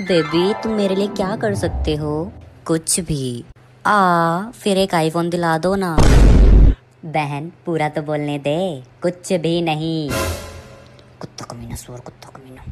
Baby, तुम मेरे लिए क्या कर सकते हो? कुछ भी। आ, फिर एक आईफोन दिला दो ना। बहन, पूरा तो बोलने दे। कुछ भी नहीं। कुत्ता कमीना सुअर, कुत्ता कमीना